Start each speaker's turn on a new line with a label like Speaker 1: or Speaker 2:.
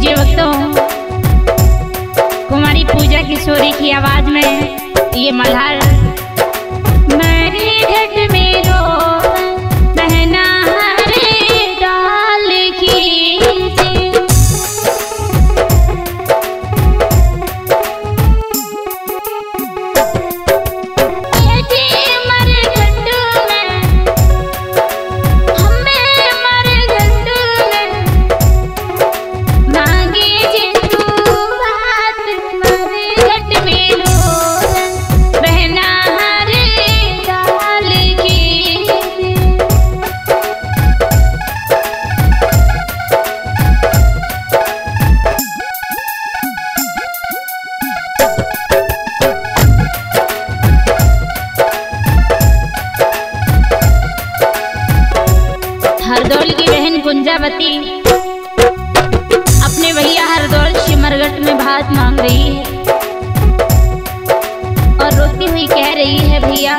Speaker 1: DJ भक्तों। कुमारी पूजा किशोरी की आवाज़ में ये मल्हार। हरदौल की बहन गुंजावती अपने भैया हरदौल सिमरगट में भात मांग रही है। और रोती हुई कह रही है, भैया